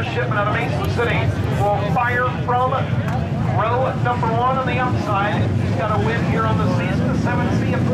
A shipment out of Mason City will fire from row number one on the outside. He's got a win here on the season, the 7C of